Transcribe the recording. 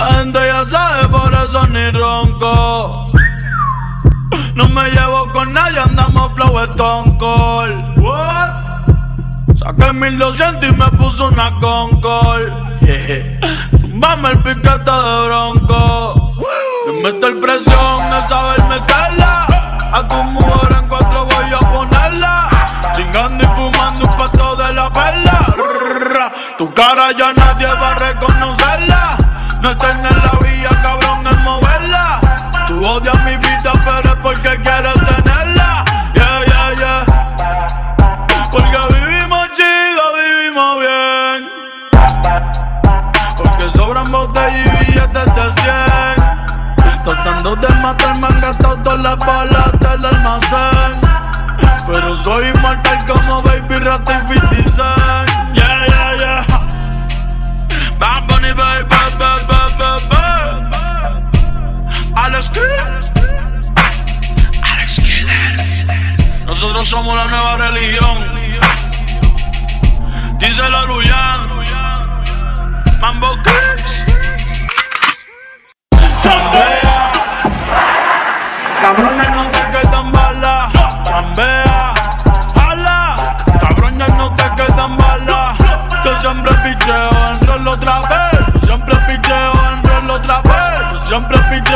La gente ya sabe, por eso ni ronco. No me llevo con nadie, andamos flow Stone Cold. What? Saqué 1200 y me puso una Concord. Yeah. Tumbame el piquete de bronco. Me meto el presión de saber meterla. A tu mujer en cuatro voy a ponerla. Chingando y fumando un pato de la perla. Tu cara ya nadie va a reconocerla. No está en la vía, cabrón, en moverla. Tú odias mi vida, pero es porque quieres tenerla. Yeah, yeah, yeah. Porque vivimos chido, vivimos bien. Porque sobran botellas y billetes de 100. Tratando de matarme han gastado todas las balas del almacén. Pero soy inmortal como Baby Rata y 50 Cent. Alex Killer. Alex Killer. Nosotros somos la nueva religión. Díselo Luyan. Mambo Kicks. Chambea. Cabrones no te quedan balas. Chambea. Ala. Cabrones no te quedan balas. Yo siempre picheo en rol otra vez. Siempre picheo en rol otra vez. Siempre picheo.